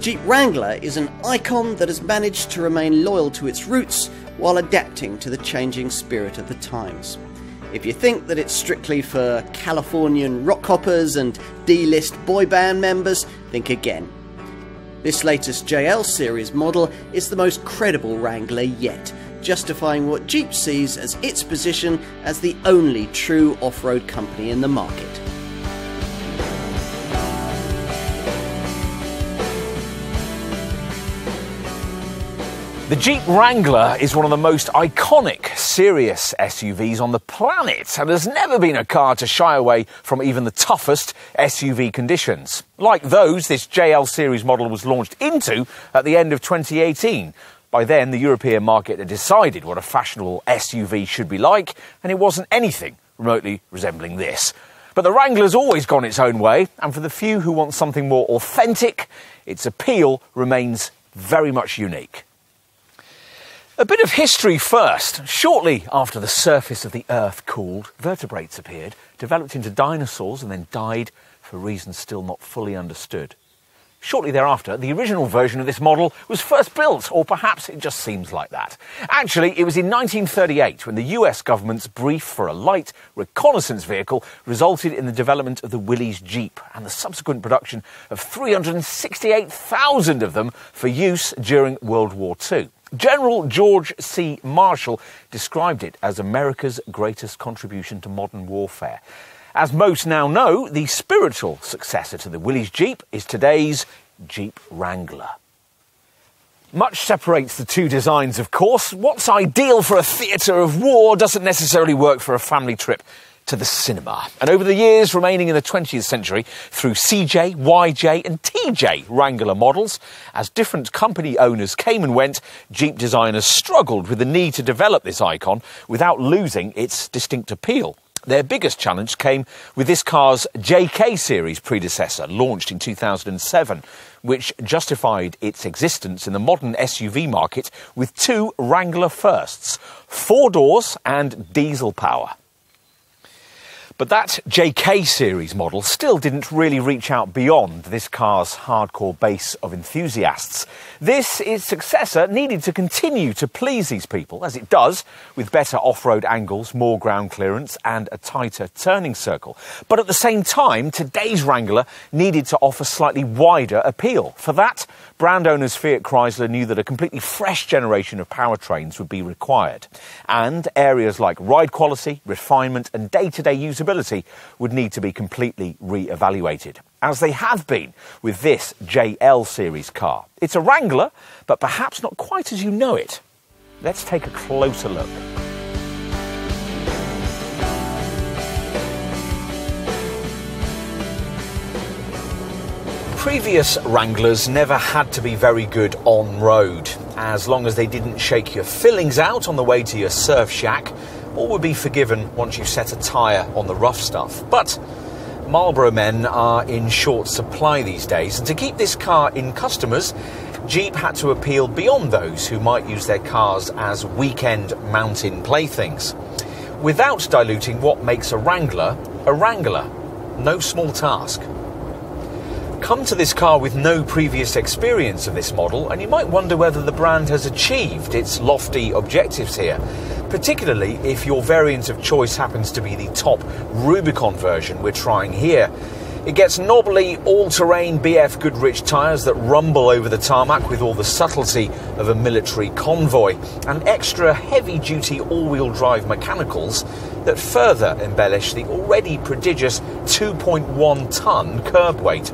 The Jeep Wrangler is an icon that has managed to remain loyal to its roots while adapting to the changing spirit of the times. If you think that it's strictly for Californian rock hoppers and D list boy band members, think again. This latest JL series model is the most credible Wrangler yet, justifying what Jeep sees as its position as the only true off road company in the market. The Jeep Wrangler is one of the most iconic, serious SUVs on the planet and has never been a car to shy away from even the toughest SUV conditions. Like those this JL series model was launched into at the end of 2018. By then, the European market had decided what a fashionable SUV should be like, and it wasn't anything remotely resembling this. But the Wrangler's always gone its own way, and for the few who want something more authentic, its appeal remains very much unique. A bit of history first. Shortly after the surface of the Earth cooled, vertebrates appeared, developed into dinosaurs, and then died for reasons still not fully understood. Shortly thereafter, the original version of this model was first built, or perhaps it just seems like that. Actually, it was in 1938 when the US government's brief for a light reconnaissance vehicle resulted in the development of the Willys Jeep and the subsequent production of 368,000 of them for use during World War II. General George C. Marshall described it as America's greatest contribution to modern warfare. As most now know, the spiritual successor to the Willys Jeep is today's Jeep Wrangler. Much separates the two designs, of course. What's ideal for a theatre of war doesn't necessarily work for a family trip to the cinema. And over the years remaining in the 20th century, through CJ, YJ, and TJ Wrangler models, as different company owners came and went, Jeep designers struggled with the need to develop this icon without losing its distinct appeal. Their biggest challenge came with this car's JK series predecessor, launched in 2007, which justified its existence in the modern SUV market with two Wrangler firsts four doors and diesel power. But that JK series model still didn't really reach out beyond this car's hardcore base of enthusiasts. This, its successor, needed to continue to please these people, as it does, with better off road angles, more ground clearance, and a tighter turning circle. But at the same time, today's Wrangler needed to offer slightly wider appeal. For that, brand owners Fiat Chrysler knew that a completely fresh generation of powertrains would be required. And areas like ride quality, refinement, and day to day usability would need to be completely re-evaluated, as they have been with this JL series car. It's a Wrangler, but perhaps not quite as you know it. Let's take a closer look. Previous Wranglers never had to be very good on road, as long as they didn't shake your fillings out on the way to your surf shack all would be forgiven once you set a tyre on the rough stuff. But Marlboro men are in short supply these days, and to keep this car in customers, Jeep had to appeal beyond those who might use their cars as weekend mountain playthings. Without diluting what makes a Wrangler a Wrangler. No small task. Come to this car with no previous experience of this model, and you might wonder whether the brand has achieved its lofty objectives here particularly if your variant of choice happens to be the top Rubicon version we're trying here. It gets knobbly, all-terrain BF Goodrich tyres that rumble over the tarmac with all the subtlety of a military convoy, and extra heavy-duty all-wheel drive mechanicals that further embellish the already prodigious 2.1-ton curb weight.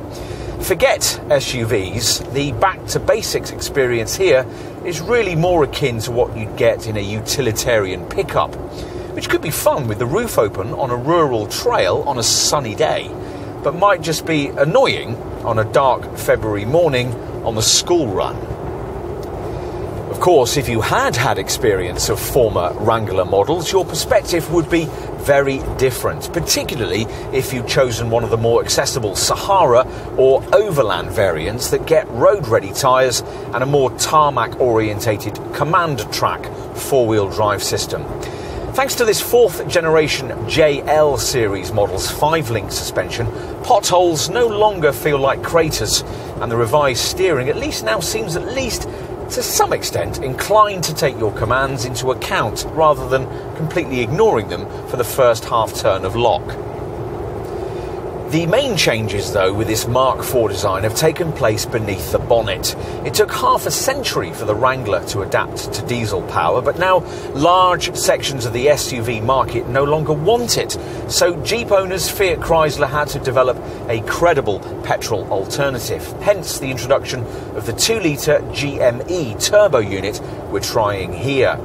Forget SUVs, the back to basics experience here is really more akin to what you'd get in a utilitarian pickup, which could be fun with the roof open on a rural trail on a sunny day, but might just be annoying on a dark February morning on the school run. Of course, if you had had experience of former Wrangler models, your perspective would be very different, particularly if you'd chosen one of the more accessible Sahara or Overland variants that get road ready tyres and a more tarmac orientated command track four wheel drive system. Thanks to this fourth generation JL series model's five link suspension, potholes no longer feel like craters, and the revised steering at least now seems at least to some extent inclined to take your commands into account rather than completely ignoring them for the first half turn of lock. The main changes, though, with this Mark IV design have taken place beneath the bonnet. It took half a century for the Wrangler to adapt to diesel power, but now large sections of the SUV market no longer want it. So Jeep owners Fiat Chrysler had to develop a credible petrol alternative. Hence the introduction of the 2 litre GME turbo unit we're trying here.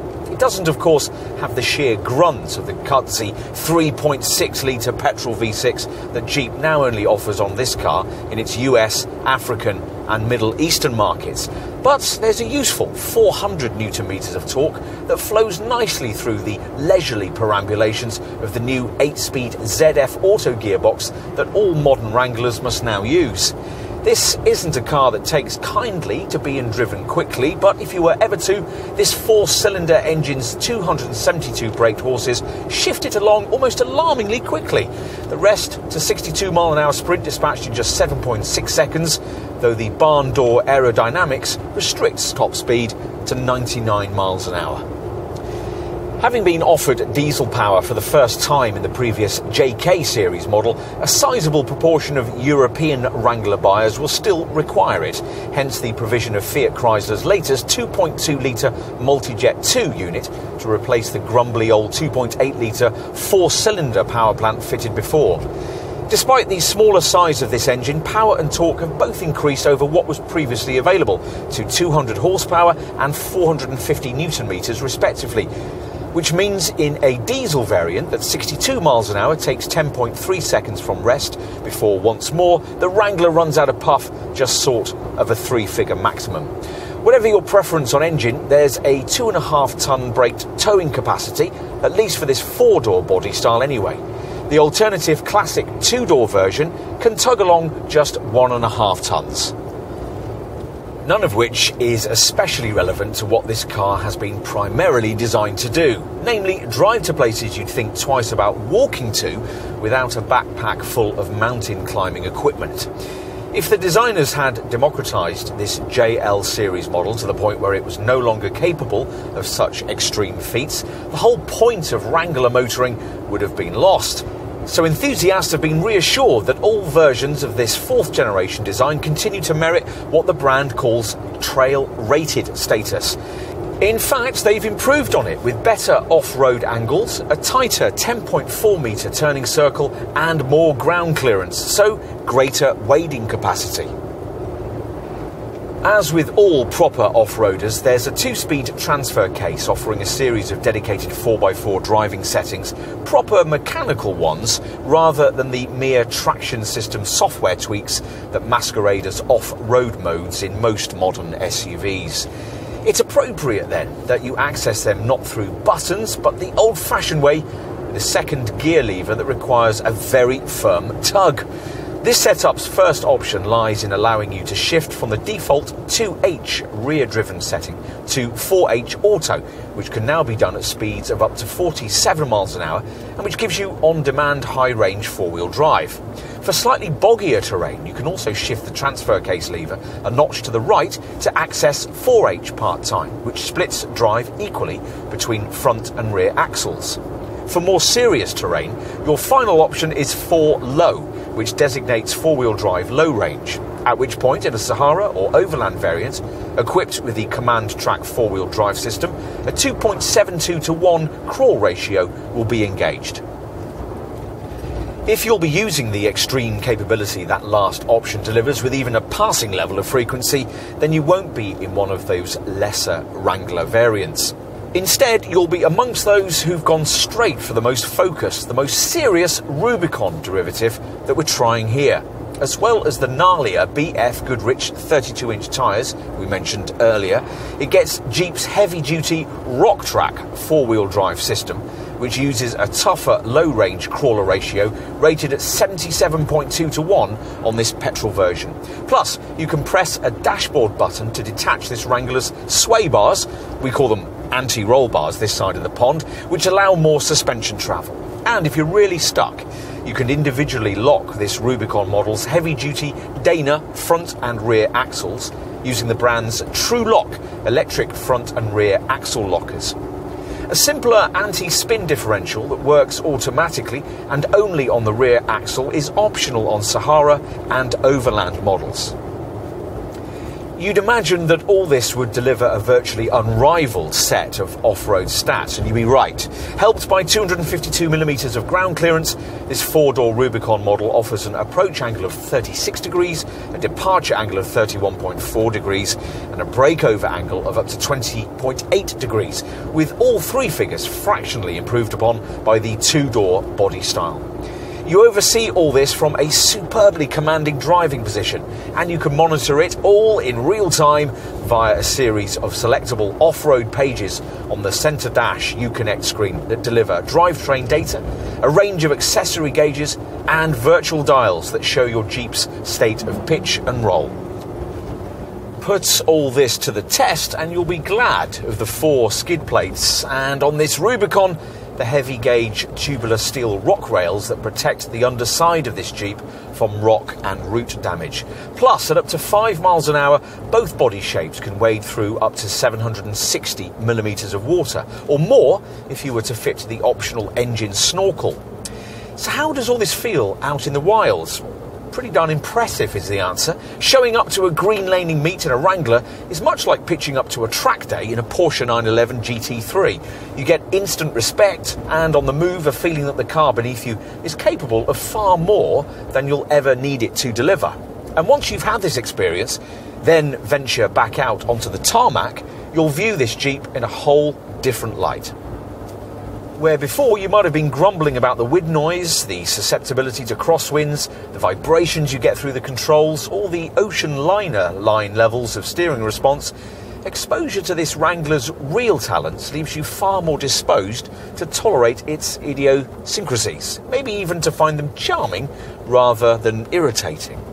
Doesn't, of course, have the sheer grunt of the cutsy 3.6 litre petrol V6 that Jeep now only offers on this car in its US, African, and Middle Eastern markets. But there's a useful 400 newton meters of torque that flows nicely through the leisurely perambulations of the new 8 speed ZF auto gearbox that all modern Wranglers must now use. This isn't a car that takes kindly to being driven quickly, but if you were ever to, this four cylinder engine's 272 brake horses shift it along almost alarmingly quickly. The rest to 62 mile an hour sprint dispatched in just 7.6 seconds, though the barn door aerodynamics restricts top speed to 99 miles an hour. Having been offered diesel power for the first time in the previous JK series model, a sizable proportion of European Wrangler buyers will still require it, hence the provision of Fiat Chrysler's latest 2.2 litre Multijet 2 unit to replace the grumbly old 2.8 litre four cylinder power plant fitted before. Despite the smaller size of this engine, power and torque have both increased over what was previously available to 200 horsepower and 450 newton meters respectively which means in a diesel variant that 62 miles an hour takes 10.3 seconds from rest before once more the Wrangler runs out of puff just sort of a three figure maximum. Whatever your preference on engine, there's a two and a half ton braked towing capacity, at least for this four door body style anyway. The alternative classic two door version can tug along just one and a half tons none of which is especially relevant to what this car has been primarily designed to do, namely drive to places you'd think twice about walking to without a backpack full of mountain climbing equipment. If the designers had democratised this JL series model to the point where it was no longer capable of such extreme feats, the whole point of Wrangler motoring would have been lost. So enthusiasts have been reassured that all versions of this fourth generation design continue to merit what the brand calls trail rated status. In fact, they've improved on it with better off road angles, a tighter 10.4 metre turning circle, and more ground clearance, so greater wading capacity. As with all proper off-roaders, there's a two-speed transfer case offering a series of dedicated 4x4 driving settings, proper mechanical ones, rather than the mere traction system software tweaks that masquerade as off-road modes in most modern SUVs. It's appropriate then that you access them not through buttons, but the old-fashioned way with a second gear lever that requires a very firm tug. This setup's first option lies in allowing you to shift from the default 2H rear driven setting to 4H auto, which can now be done at speeds of up to 47 miles an hour and which gives you on demand high range four wheel drive. For slightly boggier terrain, you can also shift the transfer case lever a notch to the right to access 4H part time, which splits drive equally between front and rear axles. For more serious terrain, your final option is 4 low which designates four wheel drive low range, at which point, in a Sahara or Overland variant, equipped with the Command Track four wheel drive system, a 2.72 to 1 crawl ratio will be engaged. If you'll be using the extreme capability that last option delivers with even a passing level of frequency, then you won't be in one of those lesser Wrangler variants. Instead, you'll be amongst those who've gone straight for the most focused, the most serious Rubicon derivative that we're trying here, as well as the gnarlier BF Goodrich 32 inch tyres we mentioned earlier. It gets Jeep's heavy duty Rock Track four wheel drive system, which uses a tougher low range crawler ratio rated at 77.2 to 1 on this petrol version. Plus, you can press a dashboard button to detach this Wrangler's sway bars, we call them anti roll bars this side of the pond, which allow more suspension travel. And if you're really stuck, you can individually lock this Rubicon model's heavy duty Dana front and rear axles using the brand's Tru-Lok electric front and rear axle lockers. A simpler anti spin differential that works automatically and only on the rear axle is optional on Sahara and Overland models. You'd imagine that all this would deliver a virtually unrivaled set of off road stats, and you'd be right. Helped by 252mm of ground clearance, this four door Rubicon model offers an approach angle of 36 degrees, a departure angle of 31.4 degrees, and a breakover angle of up to 20.8 degrees, with all three figures fractionally improved upon by the two door body style. You oversee all this from a superbly commanding driving position, and you can monitor it all in real time via a series of selectable off road pages on the centre dash Uconnect screen that deliver drivetrain data, a range of accessory gauges, and virtual dials that show your Jeep's state of pitch and roll. Put all this to the test, and you'll be glad of the four skid plates, and on this Rubicon, the heavy gauge tubular steel rock rails that protect the underside of this Jeep from rock and root damage. Plus, at up to 5 miles an hour, both body shapes can wade through up to 760 millimetres of water, or more if you were to fit the optional engine snorkel. So, how does all this feel out in the wilds? Pretty darn impressive is the answer. Showing up to a green laning meet in a Wrangler is much like pitching up to a track day in a Porsche 911 GT3. You get instant respect and on the move a feeling that the car beneath you is capable of far more than you'll ever need it to deliver. And once you've had this experience, then venture back out onto the tarmac, you'll view this Jeep in a whole different light where before you might have been grumbling about the wind noise, the susceptibility to crosswinds, the vibrations you get through the controls, or the ocean liner line levels of steering response, exposure to this Wrangler's real talents leaves you far more disposed to tolerate its idiosyncrasies, maybe even to find them charming rather than irritating.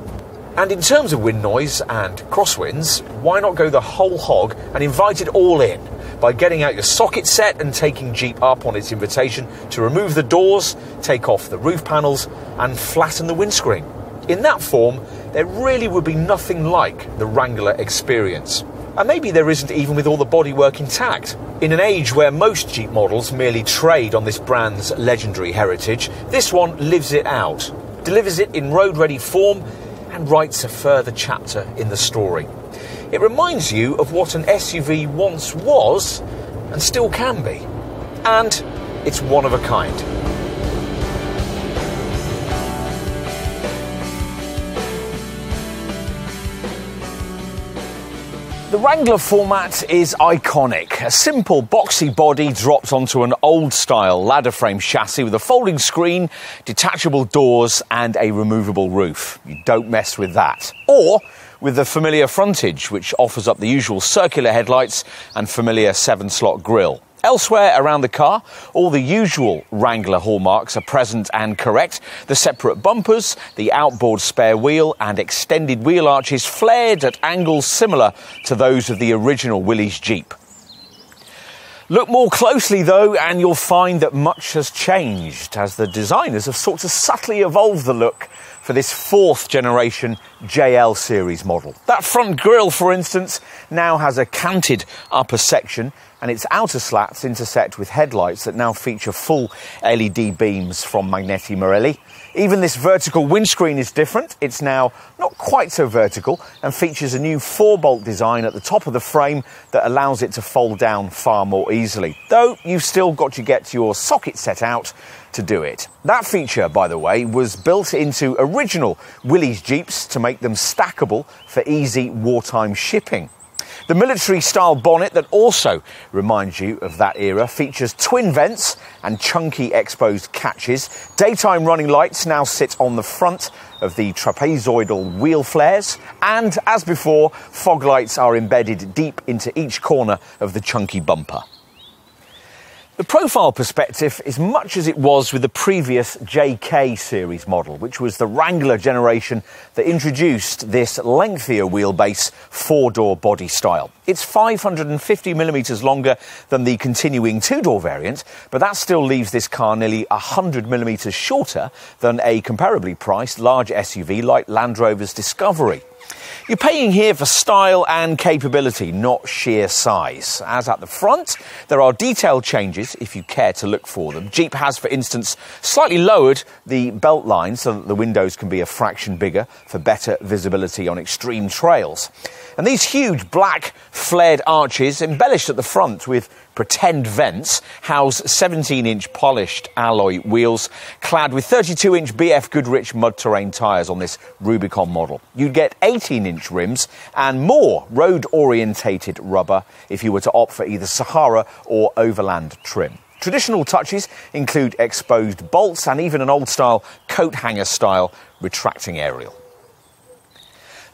And in terms of wind noise and crosswinds, why not go the whole hog and invite it all in? By getting out your socket set and taking Jeep up on its invitation to remove the doors, take off the roof panels, and flatten the windscreen. In that form, there really would be nothing like the Wrangler experience. And maybe there isn't even with all the bodywork intact. In an age where most Jeep models merely trade on this brand's legendary heritage, this one lives it out, delivers it in road ready form, and writes a further chapter in the story. It reminds you of what an SUV once was and still can be. And it's one of a kind. The Wrangler format is iconic. A simple boxy body dropped onto an old style ladder frame chassis with a folding screen, detachable doors, and a removable roof. You don't mess with that. Or with the familiar frontage, which offers up the usual circular headlights and familiar seven slot grille. Elsewhere around the car, all the usual Wrangler hallmarks are present and correct. The separate bumpers, the outboard spare wheel, and extended wheel arches flared at angles similar to those of the original Willys Jeep. Look more closely though, and you'll find that much has changed as the designers have sought to subtly evolve the look for this fourth generation JL series model. That front grille, for instance, now has a canted upper section and its outer slats intersect with headlights that now feature full LED beams from Magneti Marelli. Even this vertical windscreen is different. It's now not quite so vertical and features a new four bolt design at the top of the frame that allows it to fold down far more easily. Though you've still got to get your socket set out to do it. That feature, by the way, was built into original Willys Jeeps to make them stackable for easy wartime shipping. The military style bonnet that also reminds you of that era features twin vents and chunky exposed catches. Daytime running lights now sit on the front of the trapezoidal wheel flares, and as before, fog lights are embedded deep into each corner of the chunky bumper. The profile perspective is much as it was with the previous JK series model, which was the Wrangler generation that introduced this lengthier wheelbase four door body style. It's 550 millimetres longer than the continuing two door variant, but that still leaves this car nearly 100 millimetres shorter than a comparably priced large SUV like Land Rover's Discovery. You're paying here for style and capability, not sheer size. As at the front, there are detailed changes if you care to look for them. Jeep has, for instance, slightly lowered the belt line so that the windows can be a fraction bigger for better visibility on extreme trails. And these huge black flared arches, embellished at the front with pretend vents house 17 inch polished alloy wheels clad with 32 inch BF Goodrich mud terrain tyres on this Rubicon model. You'd get 18 inch rims and more road orientated rubber if you were to opt for either Sahara or Overland trim. Traditional touches include exposed bolts and even an old style coat hanger style retracting aerial.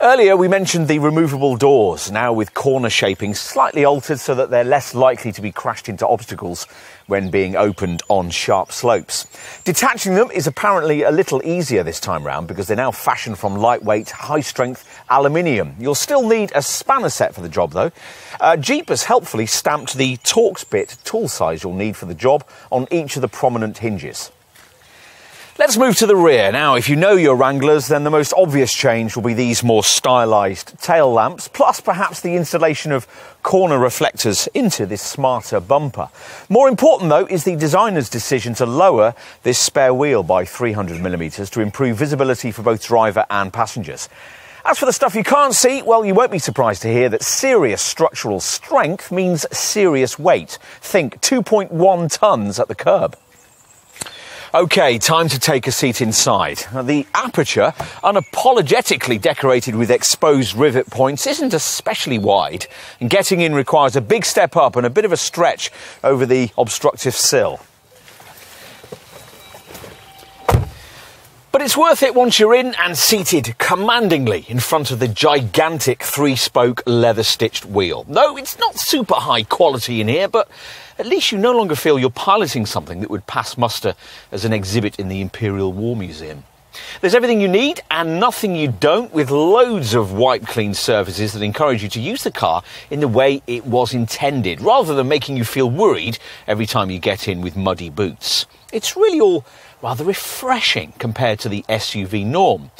Earlier, we mentioned the removable doors, now with corner shaping slightly altered so that they're less likely to be crashed into obstacles when being opened on sharp slopes. Detaching them is apparently a little easier this time round because they're now fashioned from lightweight, high strength aluminium. You'll still need a spanner set for the job though. Uh, Jeep has helpfully stamped the Torx bit tool size you'll need for the job on each of the prominent hinges. Let's move to the rear. Now, if you know your Wranglers, then the most obvious change will be these more stylised tail lamps, plus perhaps the installation of corner reflectors into this smarter bumper. More important, though, is the designer's decision to lower this spare wheel by 300mm to improve visibility for both driver and passengers. As for the stuff you can't see, well, you won't be surprised to hear that serious structural strength means serious weight. Think 2.1 tonnes at the curb. Okay, time to take a seat inside. The aperture, unapologetically decorated with exposed rivet points, isn't especially wide, and getting in requires a big step up and a bit of a stretch over the obstructive sill. But it's worth it once you're in and seated commandingly in front of the gigantic three spoke leather stitched wheel. No, it's not super high quality in here, but at least you no longer feel you're piloting something that would pass muster as an exhibit in the Imperial War Museum. There's everything you need and nothing you don't, with loads of wipe clean surfaces that encourage you to use the car in the way it was intended, rather than making you feel worried every time you get in with muddy boots. It's really all rather refreshing compared to the SUV norm.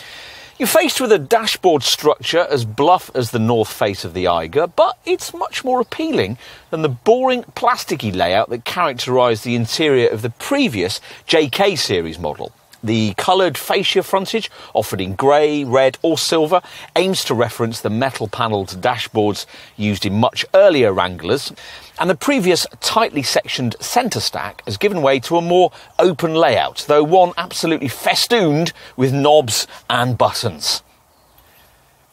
You're faced with a dashboard structure as bluff as the north face of the Eiger, but it's much more appealing than the boring plasticky layout that characterised the interior of the previous JK series model. The coloured fascia frontage, offered in grey, red, or silver, aims to reference the metal panelled dashboards used in much earlier Wranglers, and the previous tightly sectioned centre stack has given way to a more open layout, though one absolutely festooned with knobs and buttons.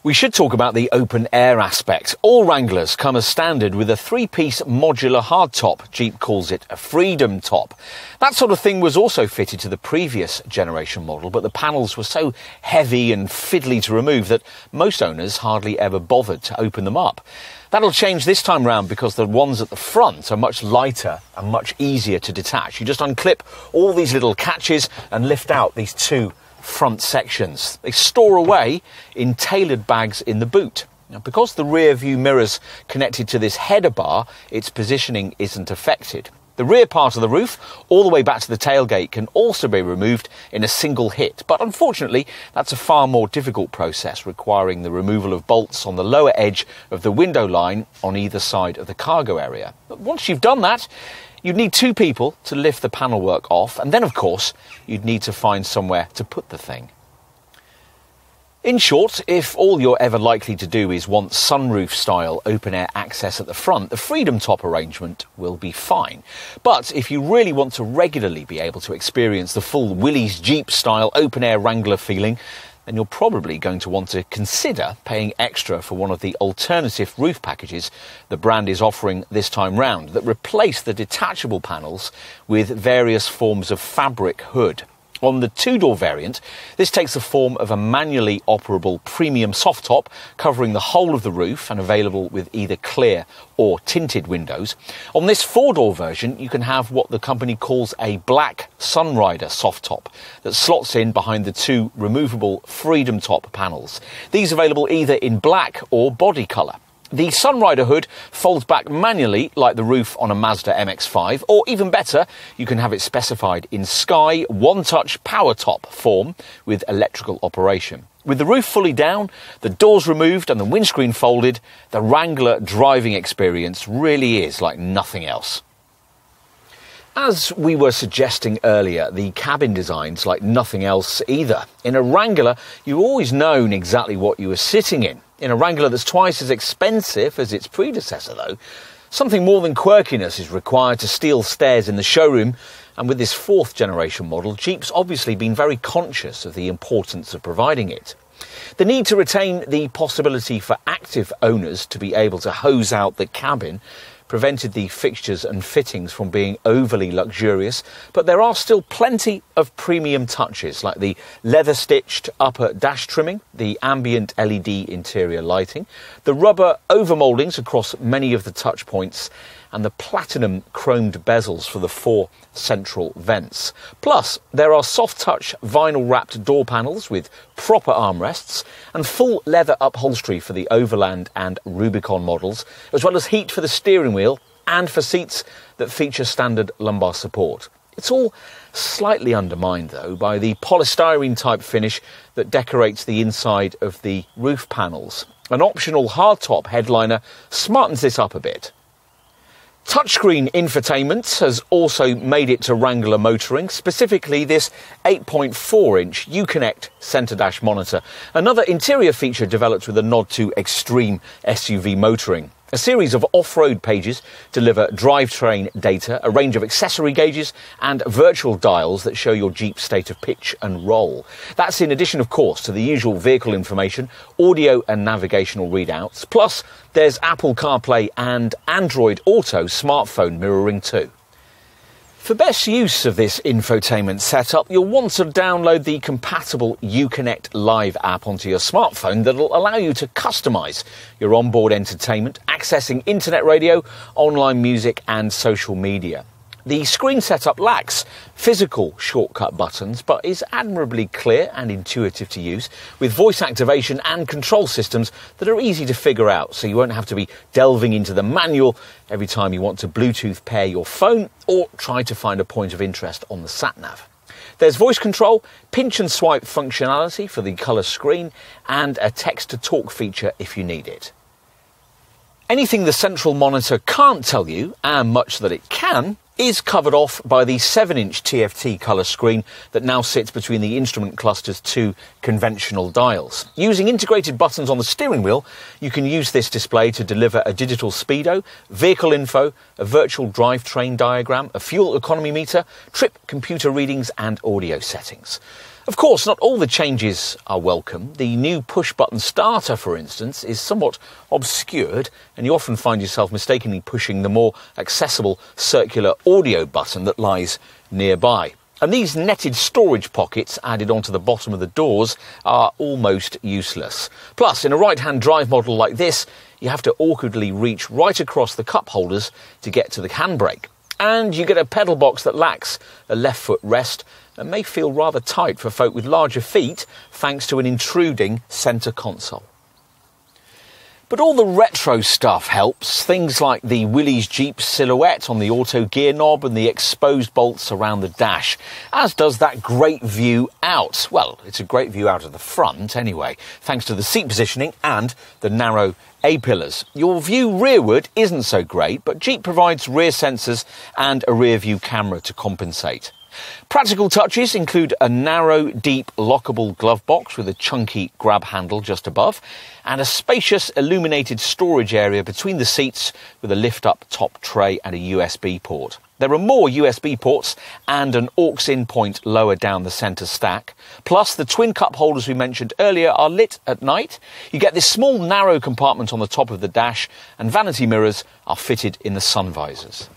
We should talk about the open air aspect. All Wranglers come as standard with a three piece modular hardtop. Jeep calls it a freedom top. That sort of thing was also fitted to the previous generation model, but the panels were so heavy and fiddly to remove that most owners hardly ever bothered to open them up. That'll change this time round because the ones at the front are much lighter and much easier to detach. You just unclip all these little catches and lift out these two front sections. They store away in tailored bags in the boot. Now, because the rear view mirror's connected to this header bar, its positioning isn't affected. The rear part of the roof, all the way back to the tailgate, can also be removed in a single hit, but unfortunately, that's a far more difficult process, requiring the removal of bolts on the lower edge of the window line on either side of the cargo area. But once you've done that, You'd need two people to lift the panel work off, and then, of course, you'd need to find somewhere to put the thing. In short, if all you're ever likely to do is want sunroof style open air access at the front, the Freedom Top arrangement will be fine. But if you really want to regularly be able to experience the full Willys Jeep style open air Wrangler feeling, then you're probably going to want to consider paying extra for one of the alternative roof packages the brand is offering this time round that replace the detachable panels with various forms of fabric hood. On the two door variant, this takes the form of a manually operable premium soft top covering the whole of the roof and available with either clear or tinted windows. On this four door version, you can have what the company calls a black Sunrider soft top that slots in behind the two removable Freedom Top panels. These available either in black or body colour. The Sunrider hood folds back manually like the roof on a Mazda MX5, or even better, you can have it specified in Sky One Touch Power Top form with electrical operation. With the roof fully down, the doors removed, and the windscreen folded, the Wrangler driving experience really is like nothing else. As we were suggesting earlier, the cabin design's like nothing else either. In a Wrangler, you've always known exactly what you were sitting in. In a Wrangler that's twice as expensive as its predecessor, though, something more than quirkiness is required to steal stares in the showroom. And with this fourth generation model, Jeep's obviously been very conscious of the importance of providing it. The need to retain the possibility for active owners to be able to hose out the cabin prevented the fixtures and fittings from being overly luxurious, but there are still plenty of premium touches like the leather stitched upper dash trimming, the ambient LED interior lighting, the rubber overmouldings across many of the touch points, and the platinum chromed bezels for the four central vents. Plus, there are soft touch vinyl wrapped door panels with proper armrests and full leather upholstery for the Overland and Rubicon models, as well as heat for the steering wheel and for seats that feature standard lumbar support. It's all slightly undermined, though, by the polystyrene type finish that decorates the inside of the roof panels. An optional hardtop headliner smartens this up a bit. Touchscreen infotainment has also made it to Wrangler motoring, specifically this 8.4 inch Uconnect centre dash monitor, another interior feature developed with a nod to extreme SUV motoring. A series of off road pages deliver drivetrain data, a range of accessory gauges, and virtual dials that show your Jeep's state of pitch and roll. That's in addition, of course, to the usual vehicle information, audio and navigational readouts. Plus, there's Apple CarPlay and Android Auto smartphone mirroring too. For best use of this infotainment setup, you'll want to download the compatible Uconnect Live app onto your smartphone that'll allow you to customize your onboard entertainment, accessing internet radio, online music, and social media. The screen setup lacks physical shortcut buttons, but is admirably clear and intuitive to use, with voice activation and control systems that are easy to figure out, so you won't have to be delving into the manual every time you want to Bluetooth pair your phone or try to find a point of interest on the sat nav. There's voice control, pinch and swipe functionality for the colour screen, and a text to talk feature if you need it. Anything the central monitor can't tell you, and much that it can, is covered off by the 7 inch TFT colour screen that now sits between the instrument cluster's two conventional dials. Using integrated buttons on the steering wheel, you can use this display to deliver a digital speedo, vehicle info, a virtual drivetrain diagram, a fuel economy meter, trip computer readings, and audio settings. Of course, not all the changes are welcome. The new push button starter, for instance, is somewhat obscured, and you often find yourself mistakenly pushing the more accessible circular audio button that lies nearby. And these netted storage pockets added onto the bottom of the doors are almost useless. Plus, in a right hand drive model like this, you have to awkwardly reach right across the cup holders to get to the handbrake. And you get a pedal box that lacks a left foot rest and may feel rather tight for folk with larger feet thanks to an intruding centre console. But all the retro stuff helps, things like the Willys Jeep silhouette on the auto gear knob and the exposed bolts around the dash, as does that great view out. Well, it's a great view out of the front anyway, thanks to the seat positioning and the narrow A-pillars. Your view rearward isn't so great, but Jeep provides rear sensors and a rear view camera to compensate. Practical touches include a narrow, deep, lockable glove box with a chunky grab handle just above, and a spacious illuminated storage area between the seats with a lift up top tray and a USB port. There are more USB ports and an aux in point lower down the centre stack. Plus, the twin cup holders we mentioned earlier are lit at night. You get this small narrow compartment on the top of the dash, and vanity mirrors are fitted in the sun visors.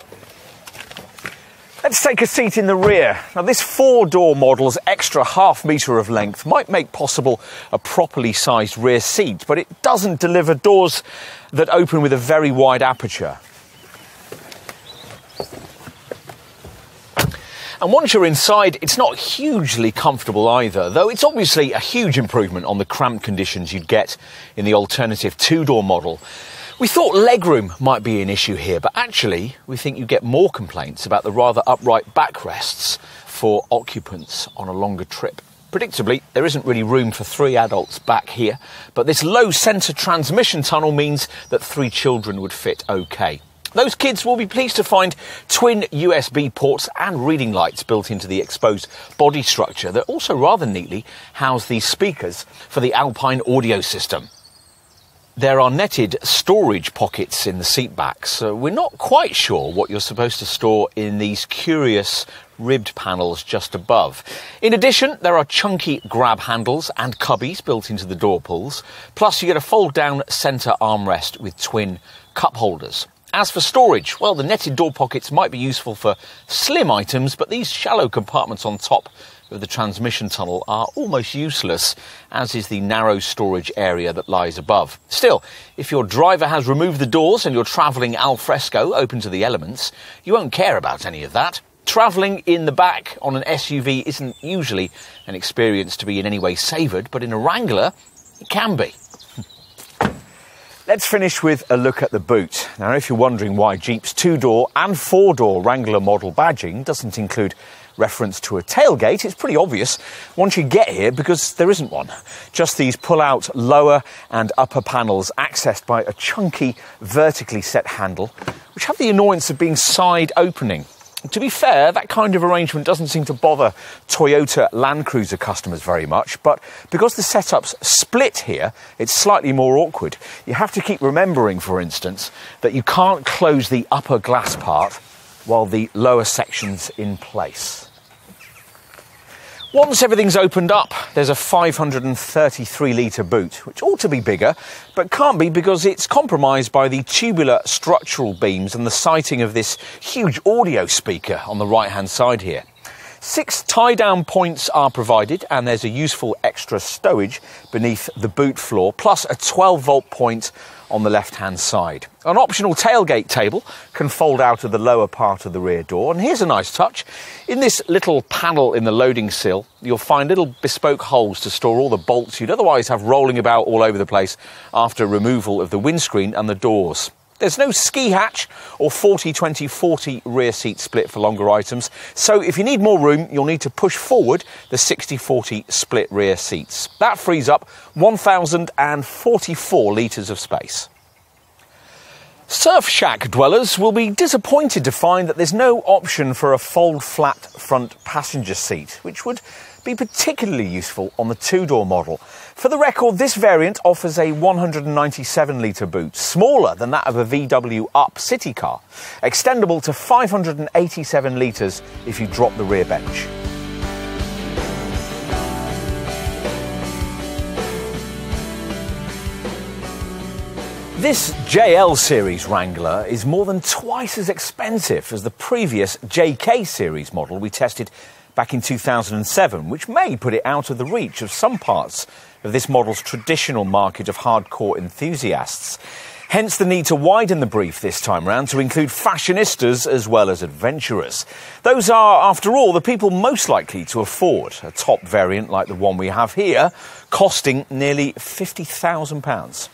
Let's take a seat in the rear. Now, this four door model's extra half metre of length might make possible a properly sized rear seat, but it doesn't deliver doors that open with a very wide aperture. And once you're inside, it's not hugely comfortable either, though it's obviously a huge improvement on the cramped conditions you'd get in the alternative two door model. We thought legroom might be an issue here, but actually, we think you get more complaints about the rather upright backrests for occupants on a longer trip. Predictably, there isn't really room for three adults back here, but this low centre transmission tunnel means that three children would fit okay. Those kids will be pleased to find twin USB ports and reading lights built into the exposed body structure that also rather neatly house these speakers for the Alpine audio system. There are netted storage pockets in the seat backs, so we're not quite sure what you're supposed to store in these curious ribbed panels just above. In addition, there are chunky grab handles and cubbies built into the door pulls, plus you get a fold down centre armrest with twin cup holders. As for storage, well, the netted door pockets might be useful for slim items, but these shallow compartments on top of the transmission tunnel are almost useless, as is the narrow storage area that lies above. Still, if your driver has removed the doors and you're travelling al fresco, open to the elements, you won't care about any of that. Travelling in the back on an SUV isn't usually an experience to be in any way savoured, but in a Wrangler, it can be. Let's finish with a look at the boot. Now, if you're wondering why Jeep's two door and four door Wrangler model badging doesn't include reference to a tailgate, it's pretty obvious once you get here because there isn't one. Just these pull out lower and upper panels accessed by a chunky vertically set handle, which have the annoyance of being side opening. To be fair, that kind of arrangement doesn't seem to bother Toyota Land Cruiser customers very much, but because the setup's split here, it's slightly more awkward. You have to keep remembering, for instance, that you can't close the upper glass part while the lower section's in place. Once everything's opened up, there's a 533 litre boot, which ought to be bigger, but can't be because it's compromised by the tubular structural beams and the siting of this huge audio speaker on the right hand side here. Six tie down points are provided, and there's a useful extra stowage beneath the boot floor, plus a 12 volt point on the left hand side. An optional tailgate table can fold out of the lower part of the rear door. And here's a nice touch. In this little panel in the loading sill, you'll find little bespoke holes to store all the bolts you'd otherwise have rolling about all over the place after removal of the windscreen and the doors. There's no ski hatch or 40 20 40 rear seat split for longer items, so if you need more room, you'll need to push forward the 60 40 split rear seats. That frees up 1,044 litres of space. Surf Shack dwellers will be disappointed to find that there's no option for a fold flat front passenger seat, which would be particularly useful on the two door model. For the record, this variant offers a 197 litre boot, smaller than that of a VW Up city car, extendable to 587 litres if you drop the rear bench. This JL series Wrangler is more than twice as expensive as the previous JK series model we tested back in 2007, which may put it out of the reach of some parts of this model's traditional market of hardcore enthusiasts. Hence the need to widen the brief this time round to include fashionistas as well as adventurers. Those are, after all, the people most likely to afford a top variant like the one we have here, costing nearly £50,000.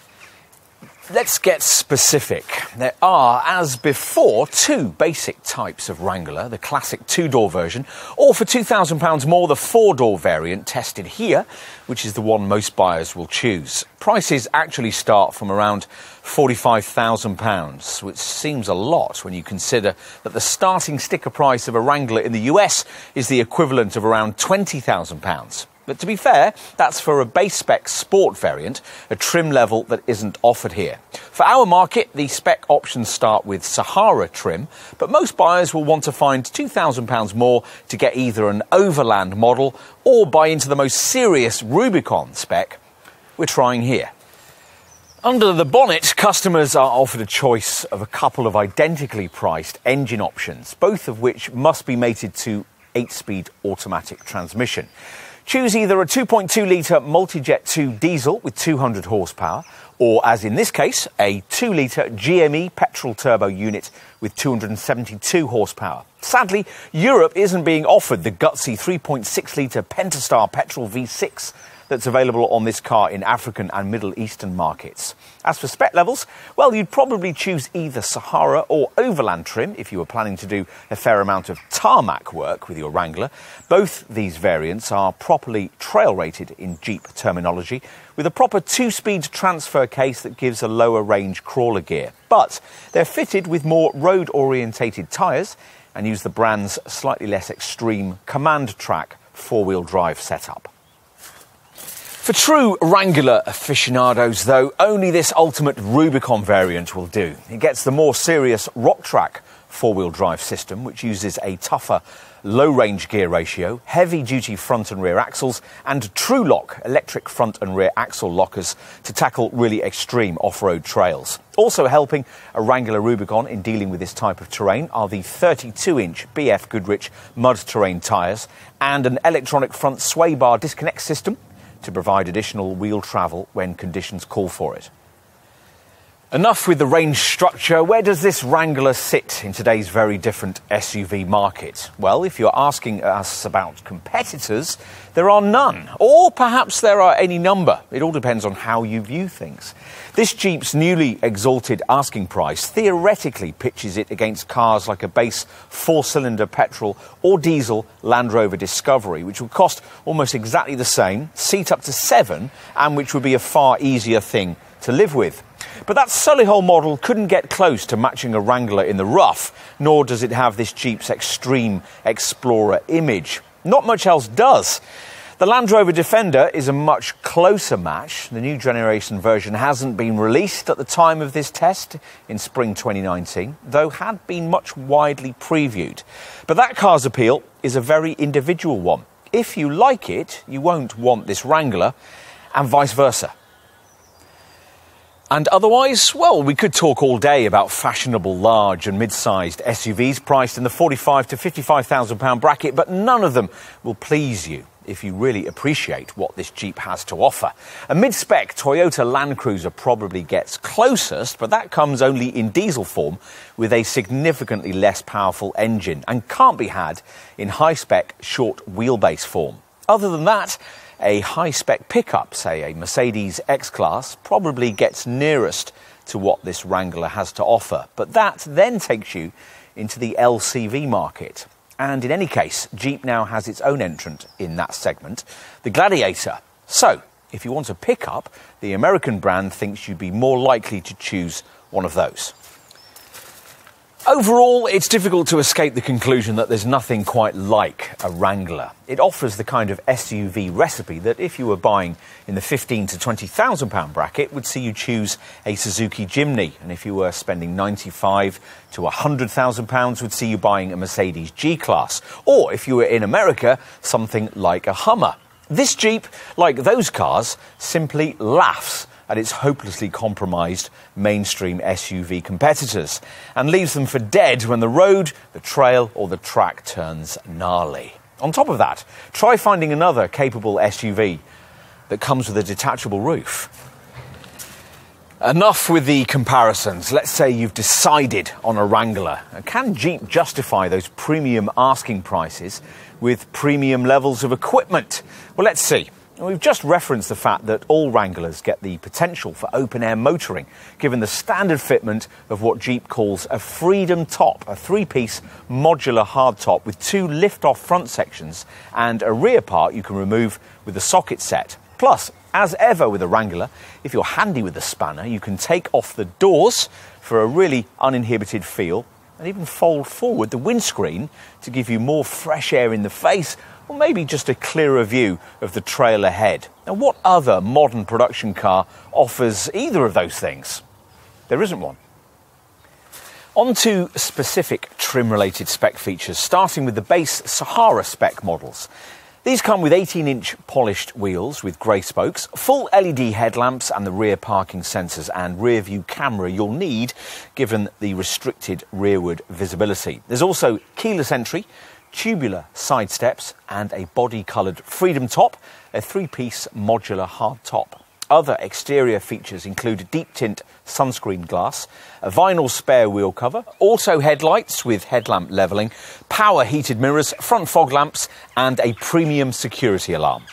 Let's get specific. There are, as before, two basic types of Wrangler the classic two door version, or for £2,000 more, the four door variant tested here, which is the one most buyers will choose. Prices actually start from around £45,000, which seems a lot when you consider that the starting sticker price of a Wrangler in the US is the equivalent of around £20,000. But to be fair, that's for a base spec sport variant, a trim level that isn't offered here. For our market, the spec options start with Sahara trim, but most buyers will want to find £2,000 more to get either an overland model or buy into the most serious Rubicon spec we're trying here. Under the bonnet, customers are offered a choice of a couple of identically priced engine options, both of which must be mated to 8 speed automatic transmission. Choose either a 2.2 litre Multijet 2 diesel with 200 horsepower, or as in this case, a 2 litre GME petrol turbo unit with 272 horsepower. Sadly, Europe isn't being offered the gutsy 3.6 litre Pentastar petrol V6 that's available on this car in African and Middle Eastern markets. As for spec levels, well, you'd probably choose either Sahara or Overland trim if you were planning to do a fair amount of tarmac work with your Wrangler. Both these variants are properly trail rated in Jeep terminology, with a proper two speed transfer case that gives a lower range crawler gear. But they're fitted with more road orientated tyres and use the brand's slightly less extreme command track four wheel drive setup. For true Wrangler aficionados, though, only this ultimate Rubicon variant will do. It gets the more serious Rock-Trac four wheel drive system, which uses a tougher low range gear ratio, heavy duty front and rear axles, and Tru-Lok electric front and rear axle lockers to tackle really extreme off road trails. Also helping a Wrangler Rubicon in dealing with this type of terrain are the 32 inch BF Goodrich mud terrain tyres and an electronic front sway bar disconnect system to provide additional wheel travel when conditions call for it. Enough with the range structure. Where does this Wrangler sit in today's very different SUV market? Well, if you're asking us about competitors, there are none. Or perhaps there are any number. It all depends on how you view things. This Jeep's newly exalted asking price theoretically pitches it against cars like a base four cylinder petrol or diesel Land Rover Discovery, which would cost almost exactly the same, seat up to seven, and which would be a far easier thing to live with. But that Solihull model couldn't get close to matching a Wrangler in the rough, nor does it have this Jeep's extreme Explorer image. Not much else does. The Land Rover Defender is a much closer match. The new generation version hasn't been released at the time of this test in spring 2019, though had been much widely previewed. But that car's appeal is a very individual one. If you like it, you won't want this Wrangler, and vice versa. And otherwise, well, we could talk all day about fashionable large and mid-sized SUVs priced in the 45 to 55,000 pound bracket, but none of them will please you if you really appreciate what this Jeep has to offer. A mid-spec Toyota Land Cruiser probably gets closest, but that comes only in diesel form with a significantly less powerful engine and can't be had in high-spec short wheelbase form. Other than that, a high spec pickup, say a Mercedes X Class, probably gets nearest to what this Wrangler has to offer. But that then takes you into the LCV market. And in any case, Jeep now has its own entrant in that segment, the Gladiator. So, if you want a pickup, the American brand thinks you'd be more likely to choose one of those. Overall, it's difficult to escape the conclusion that there's nothing quite like a Wrangler. It offers the kind of SUV recipe that if you were buying in the 15 to 20,000 pound bracket would see you choose a Suzuki Jimny and if you were spending 95 to 100,000 pounds would see you buying a Mercedes G-Class or if you were in America something like a Hummer. This Jeep, like those cars, simply laughs at its hopelessly compromised mainstream SUV competitors and leaves them for dead when the road, the trail, or the track turns gnarly. On top of that, try finding another capable SUV that comes with a detachable roof. Enough with the comparisons. Let's say you've decided on a Wrangler. Can Jeep justify those premium asking prices with premium levels of equipment? Well, let's see. We've just referenced the fact that all Wranglers get the potential for open air motoring, given the standard fitment of what Jeep calls a Freedom Top, a three piece modular hardtop with two lift off front sections and a rear part you can remove with a socket set. Plus, as ever with a Wrangler, if you're handy with the spanner, you can take off the doors for a really uninhibited feel and even fold forward the windscreen to give you more fresh air in the face or maybe just a clearer view of the trail ahead. Now, what other modern production car offers either of those things? There isn't one. On to specific trim related spec features, starting with the base Sahara spec models. These come with 18 inch polished wheels with grey spokes, full LED headlamps, and the rear parking sensors and rear view camera you'll need given the restricted rearward visibility. There's also keyless entry, tubular side steps, and a body coloured Freedom top, a three piece modular hard top. Other exterior features include deep tint sunscreen glass, a vinyl spare wheel cover, also headlights with headlamp levelling, power heated mirrors, front fog lamps, and a premium security alarm.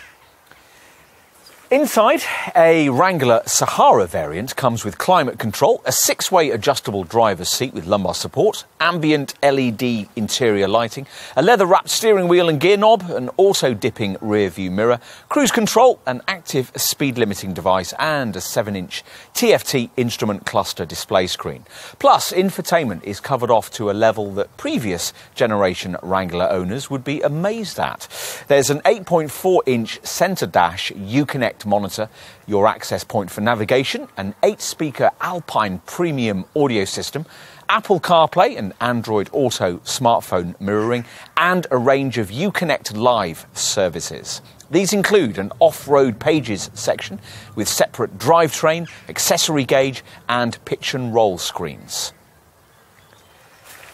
Inside, a Wrangler Sahara variant comes with climate control, a six way adjustable driver's seat with lumbar support, ambient LED interior lighting, a leather wrapped steering wheel and gear knob, an auto dipping rear view mirror, cruise control, an active speed limiting device, and a 7 inch TFT instrument cluster display screen. Plus, infotainment is covered off to a level that previous generation Wrangler owners would be amazed at. There's an 8.4 inch centre dash Uconnect monitor, your access point for navigation, an eight speaker Alpine premium audio system, Apple CarPlay and Android Auto smartphone mirroring, and a range of Uconnect Live services. These include an off road pages section with separate drivetrain, accessory gauge, and pitch and roll screens.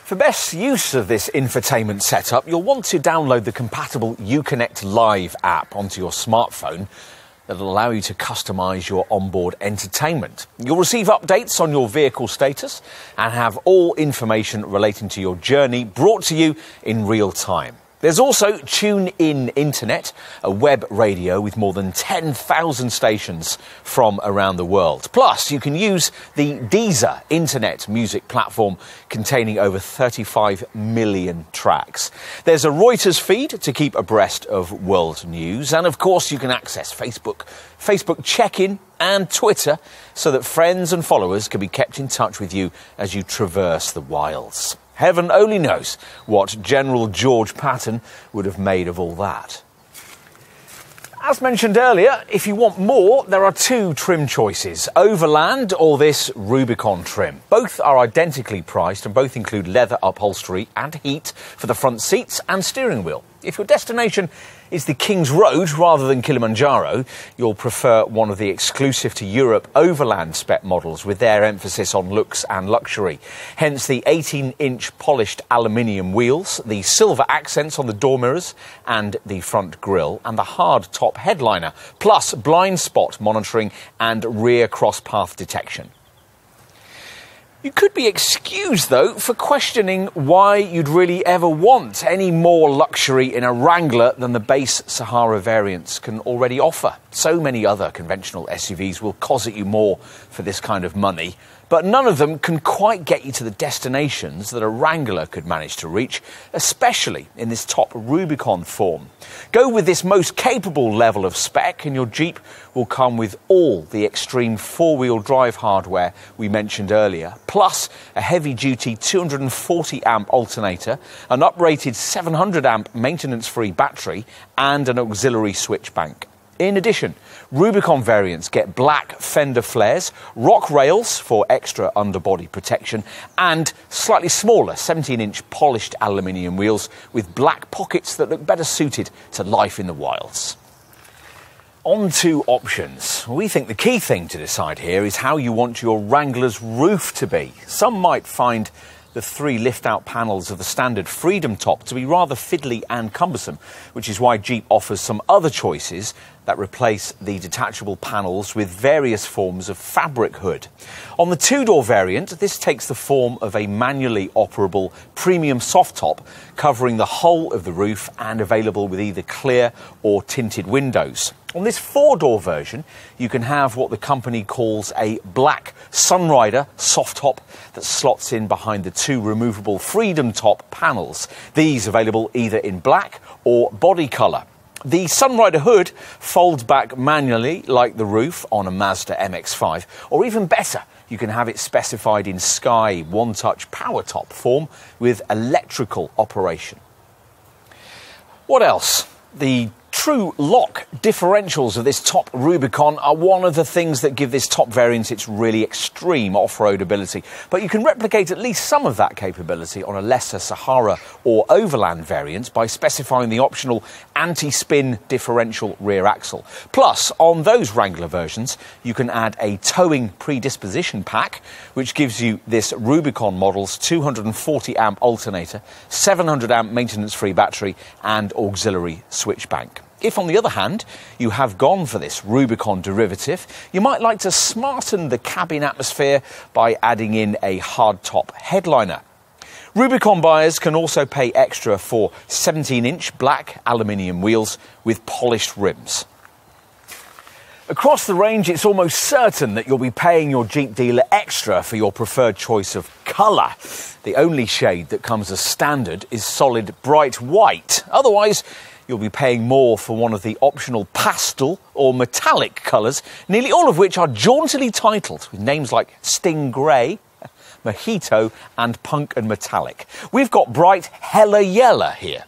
For best use of this infotainment setup, you'll want to download the compatible Uconnect Live app onto your smartphone that'll allow you to customize your onboard entertainment. You'll receive updates on your vehicle status and have all information relating to your journey brought to you in real time. There's also Tune In Internet, a web radio with more than 10,000 stations from around the world. Plus, you can use the Deezer internet music platform containing over 35 million tracks. There's a Reuters feed to keep abreast of world news, and of course, you can access Facebook, Facebook check in, and Twitter so that friends and followers can be kept in touch with you as you traverse the wilds. Heaven only knows what General George Patton would have made of all that. As mentioned earlier, if you want more, there are two trim choices Overland or this Rubicon trim. Both are identically priced and both include leather upholstery and heat for the front seats and steering wheel. If your destination is the King's Road rather than Kilimanjaro, you'll prefer one of the exclusive to Europe Overland spec models with their emphasis on looks and luxury. Hence the 18 inch polished aluminium wheels, the silver accents on the door mirrors and the front grille, and the hard top headliner, plus blind spot monitoring and rear cross path detection. You could be excused, though, for questioning why you'd really ever want any more luxury in a Wrangler than the base Sahara variants can already offer. So many other conventional SUVs will cosset you more for this kind of money, but none of them can quite get you to the destinations that a Wrangler could manage to reach, especially in this top Rubicon form. Go with this most capable level of spec, and your Jeep will come with all the extreme four wheel drive hardware we mentioned earlier, plus a heavy duty 240 amp alternator, an uprated 700 amp maintenance free battery, and an auxiliary switch bank. In addition, Rubicon variants get black fender flares, rock rails for extra underbody protection, and slightly smaller 17 inch polished aluminium wheels with black pockets that look better suited to life in the wilds. On to options. We think the key thing to decide here is how you want your Wrangler's roof to be. Some might find the three lift out panels of the standard Freedom top to be rather fiddly and cumbersome, which is why Jeep offers some other choices that replace the detachable panels with various forms of fabric hood. On the two door variant, this takes the form of a manually operable premium soft top covering the whole of the roof and available with either clear or tinted windows. On this four door version, you can have what the company calls a black Sunrider soft top that slots in behind the two removable Freedom Top panels. These available either in black or body colour. The Sunrider hood folds back manually like the roof on a Mazda MX5, or even better, you can have it specified in Sky One Touch Power Top form with electrical operation. What else? The Tru-Lok differentials of this top Rubicon are one of the things that give this top variant its really extreme off-road ability. But you can replicate at least some of that capability on a lesser Sahara or Overland variant by specifying the optional anti-spin differential rear axle. Plus, on those Wrangler versions, you can add a towing predisposition pack, which gives you this Rubicon model's 240 amp alternator, 700 amp maintenance-free battery, and auxiliary switch bank. If, on the other hand, you have gone for this Rubicon derivative, you might like to smarten the cabin atmosphere by adding in a hardtop headliner. Rubicon buyers can also pay extra for 17 inch black aluminium wheels with polished rims. Across the range, it's almost certain that you'll be paying your Jeep dealer extra for your preferred choice of colour. The only shade that comes as standard is solid bright white. Otherwise, you'll be paying more for one of the optional pastel or metallic colours, nearly all of which are jauntily titled with names like Sting Grey, Mojito, and Punk'n Metallic. We've got bright Hella Yellow here.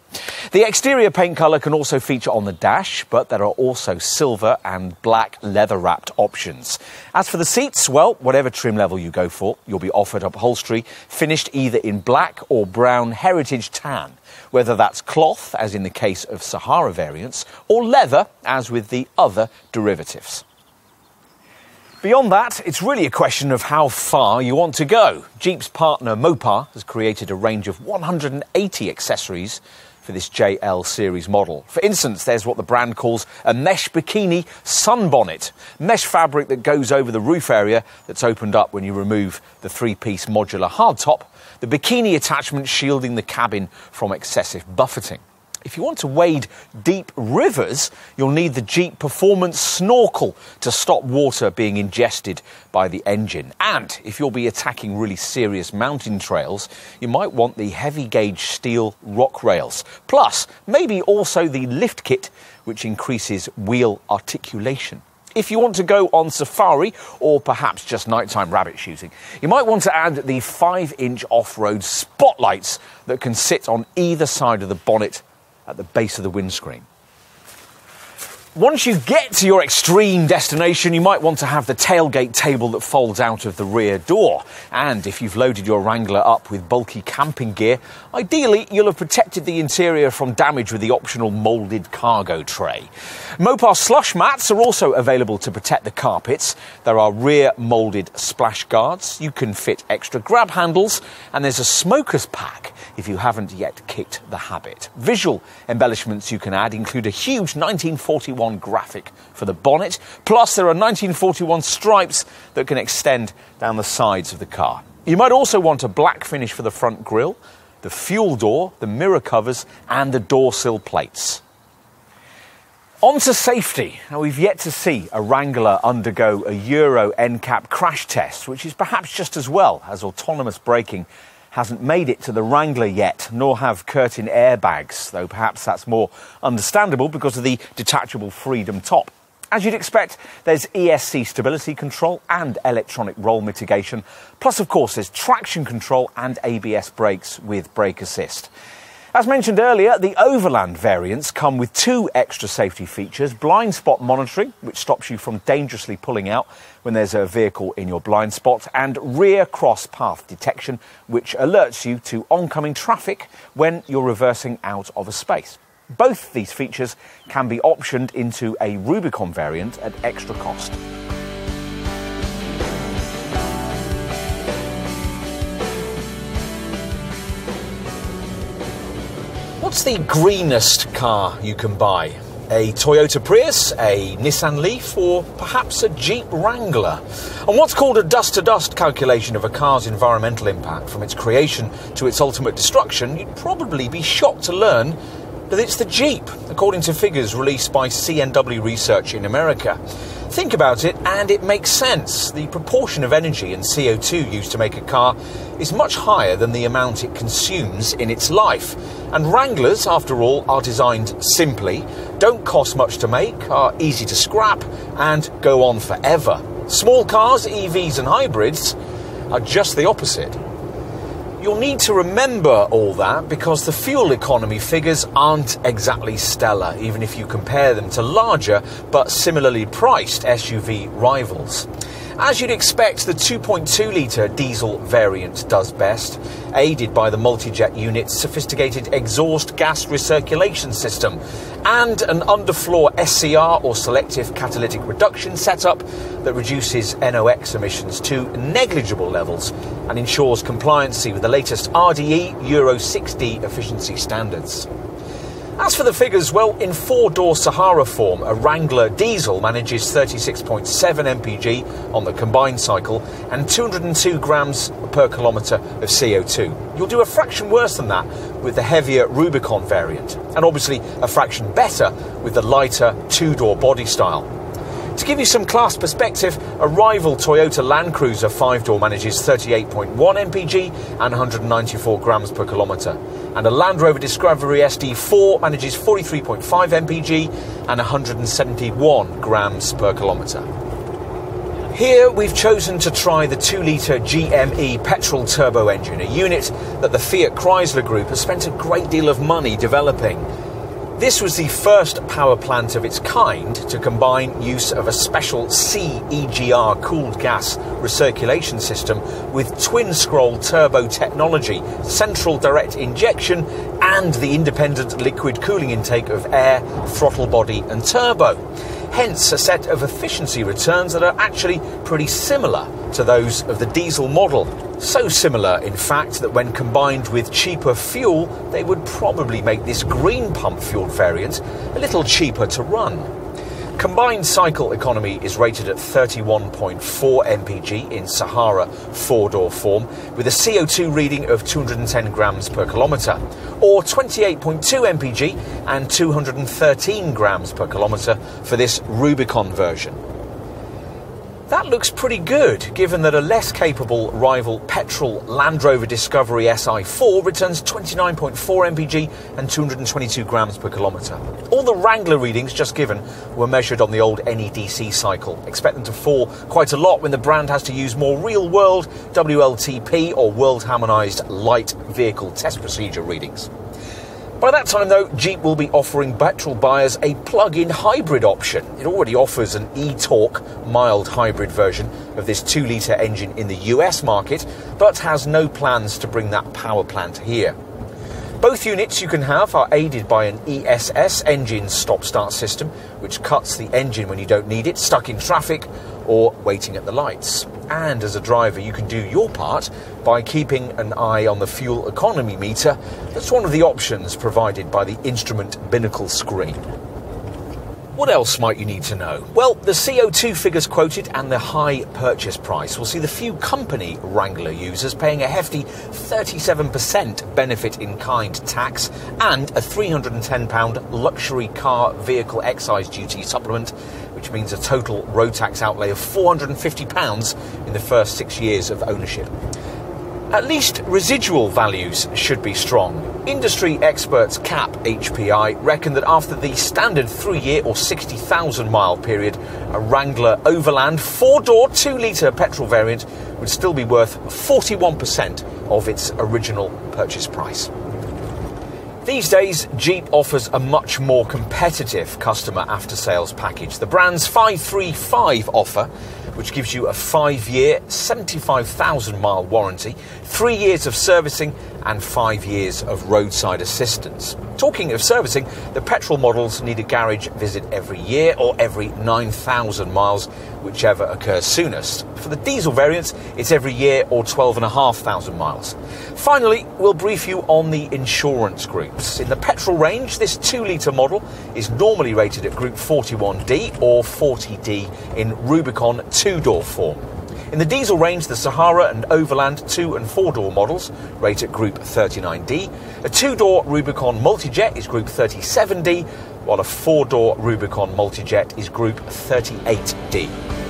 The exterior paint colour can also feature on the dash, but there are also silver and black leather wrapped options. As for the seats, well, whatever trim level you go for, you'll be offered upholstery finished either in black or brown heritage tan, whether that's cloth, as in the case of Sahara variants, or leather, as with the other derivatives. Beyond that, it's really a question of how far you want to go. Jeep's partner Mopar has created a range of 180 accessories for this JL series model. For instance, there's what the brand calls a mesh bikini sunbonnet, mesh fabric that goes over the roof area that's opened up when you remove the three piece modular hardtop, the bikini attachment shielding the cabin from excessive buffeting. If you want to wade deep rivers, you'll need the Jeep Performance Snorkel to stop water being ingested by the engine. And if you'll be attacking really serious mountain trails, you might want the heavy gauge steel rock rails. Plus, maybe also the lift kit, which increases wheel articulation. If you want to go on safari or perhaps just nighttime rabbit shooting, you might want to add the 5 inch off road spotlights that can sit on either side of the bonnet at the base of the windscreen. Once you get to your extreme destination, you might want to have the tailgate table that folds out of the rear door. And if you've loaded your Wrangler up with bulky camping gear, ideally you'll have protected the interior from damage with the optional moulded cargo tray. Mopar slush mats are also available to protect the carpets. There are rear moulded splash guards, you can fit extra grab handles, and there's a smoker's pack if you haven't yet kicked the habit. Visual embellishments you can add include a huge 1941 graphic for the bonnet, plus there are 1941 stripes that can extend down the sides of the car. You might also want a black finish for the front grille, the fuel door, the mirror covers, and the door sill plates. On to safety. Now, we've yet to see a Wrangler undergo a Euro NCAP crash test, which is perhaps just as well as autonomous braking hasn't made it to the Wrangler yet, nor have curtain airbags, though perhaps that's more understandable because of the detachable Freedom top. As you'd expect, there's ESC stability control and electronic roll mitigation. Plus, of course, there's traction control and ABS brakes with brake assist. As mentioned earlier, the Overland variants come with two extra safety features blind spot monitoring, which stops you from dangerously pulling out when there's a vehicle in your blind spot, and rear cross path detection, which alerts you to oncoming traffic when you're reversing out of a space. Both these features can be optioned into a Rubicon variant at extra cost. What's the greenest car you can buy? A Toyota Prius, a Nissan Leaf, or perhaps a Jeep Wrangler? And what's called a dust to dust calculation of a car's environmental impact from its creation to its ultimate destruction, you'd probably be shocked to learn that it's the Jeep, according to figures released by CNW Research in America. Think about it, and it makes sense. The proportion of energy and CO2 used to make a car is much higher than the amount it consumes in its life. And Wranglers, after all, are designed simply, don't cost much to make, are easy to scrap, and go on forever. Small cars, EVs, and hybrids are just the opposite. You'll need to remember all that because the fuel economy figures aren't exactly stellar, even if you compare them to larger but similarly priced SUV rivals. As you'd expect, the 2.2 litre diesel variant does best, aided by the multi-jet unit's sophisticated exhaust gas recirculation system and an underfloor SCR or selective catalytic reduction setup that reduces NOx emissions to negligible levels and ensures compliancy with the latest RDE Euro 6d efficiency standards. As for the figures, well, in four door Sahara form, a Wrangler diesel manages 36.7 mpg on the combined cycle and 202 grams per kilometre of CO2. You'll do a fraction worse than that with the heavier Rubicon variant, and obviously a fraction better with the lighter two door body style. To give you some class perspective, a rival Toyota Land Cruiser 5 door manages 38.1 mpg and 194 grams per kilometre, and a Land Rover Discovery SD4 manages 43.5 mpg and 171 grams per kilometre. Here we've chosen to try the 2 litre GME petrol turbo engine, a unit that the Fiat Chrysler Group has spent a great deal of money developing. This was the first power plant of its kind to combine use of a special CEGR cooled gas recirculation system with twin scroll turbo technology, central direct injection, and the independent liquid cooling intake of air, throttle body, and turbo. Hence, a set of efficiency returns that are actually pretty similar to those of the diesel model. So similar, in fact, that when combined with cheaper fuel, they would probably make this green pump fueled variant a little cheaper to run. Combined cycle economy is rated at 31.4 mpg in Sahara four door form, with a CO2 reading of 210 grams per kilometre, or 28.2 mpg and 213 grams per kilometre for this Rubicon version. That looks pretty good, given that a less capable rival petrol Land Rover Discovery SI4 returns 29.4 mpg and 222 grams per kilometre. All the Wrangler readings just given were measured on the old NEDC cycle. Expect them to fall quite a lot when the brand has to use more real world WLTP or World Harmonised Light Vehicle Test Procedure readings. By that time, though, Jeep will be offering petrol buyers a plug in hybrid option. It already offers an e Torque mild hybrid version of this 2 litre engine in the US market, but has no plans to bring that power plant here. Both units you can have are aided by an ESS engine stop start system, which cuts the engine when you don't need it, stuck in traffic, or waiting at the lights. And as a driver, you can do your part by keeping an eye on the fuel economy meter. That's one of the options provided by the instrument binnacle screen. What else might you need to know? Well, the CO2 figures quoted and the high purchase price will see the few company Wrangler users paying a hefty 37% benefit in kind tax and a £310 luxury car vehicle excise duty supplement, which means a total road tax outlay of £450 in the first six years of ownership. At least residual values should be strong. Industry experts CAP HPI reckon that after the standard three year or 60,000 mile period, a Wrangler Overland four door, two litre petrol variant would still be worth 41% of its original purchase price. These days, Jeep offers a much more competitive customer after sales package. The brand's 535 offer, which gives you a five year, 75,000 mile warranty, three years of servicing, and five years of roadside assistance. Talking of servicing, the petrol models need a garage visit every year or every 9,000 miles, whichever occurs soonest. For the diesel variants, it's every year or 12,500 miles. Finally, we'll brief you on the insurance groups. In the petrol range, this 2 litre model is normally rated at Group 41D or 40D in Rubicon 2 two-door form. In the diesel range, the Sahara and Overland two and four door models rate at Group 39D. A two door Rubicon Multijet is Group 37D, while a four door Rubicon Multijet is Group 38D.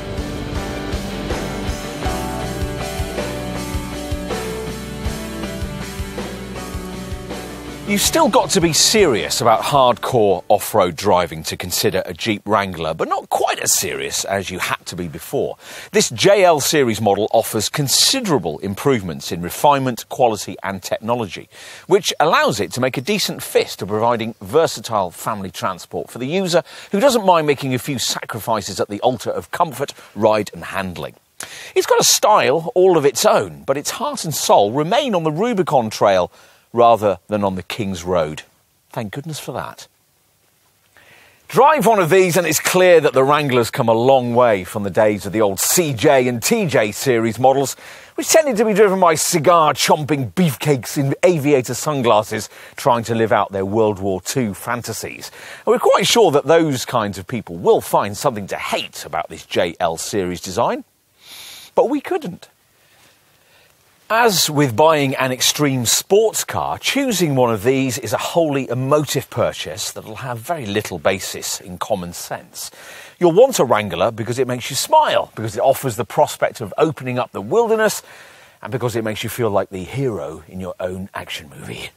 You've still got to be serious about hardcore off road driving to consider a Jeep Wrangler, but not quite as serious as you had to be before. This JL series model offers considerable improvements in refinement, quality, and technology, which allows it to make a decent fist of providing versatile family transport for the user who doesn't mind making a few sacrifices at the altar of comfort, ride, and handling. It's got a style all of its own, but its heart and soul remain on the Rubicon Trail rather than on the King's Road. Thank goodness for that. Drive one of these, and it's clear that the Wranglers come a long way from the days of the old CJ and TJ series models, which tended to be driven by cigar chomping beefcakes in aviator sunglasses trying to live out their World War II fantasies. And we're quite sure that those kinds of people will find something to hate about this JL series design. But we couldn't. As with buying an extreme sports car, choosing one of these is a wholly emotive purchase that'll have very little basis in common sense. You'll want a Wrangler because it makes you smile, because it offers the prospect of opening up the wilderness, and because it makes you feel like the hero in your own action movie.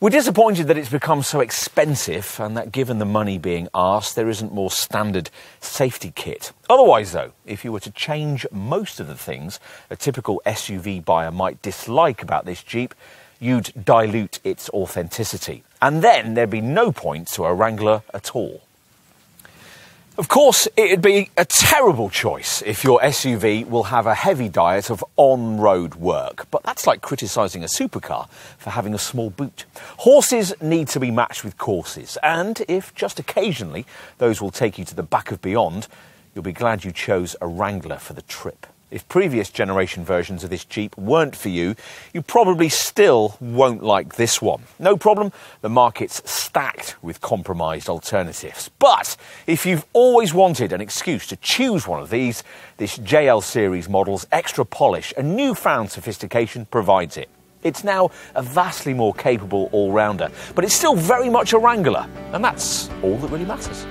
We're disappointed that it's become so expensive and that given the money being asked, there isn't more standard safety kit. Otherwise, though, if you were to change most of the things a typical SUV buyer might dislike about this Jeep, you'd dilute its authenticity. And then there'd be no point to a Wrangler at all. Of course, it'd be a terrible choice if your SUV will have a heavy diet of on road work, but that's like criticising a supercar for having a small boot. Horses need to be matched with courses, and if just occasionally those will take you to the back of beyond, you'll be glad you chose a Wrangler for the trip. If previous generation versions of this Jeep weren't for you, you probably still won't like this one. No problem, the market's stacked with compromised alternatives. But if you've always wanted an excuse to choose one of these, this JL series model's extra polish and newfound sophistication provides it. It's now a vastly more capable all rounder, but it's still very much a Wrangler, and that's all that really matters.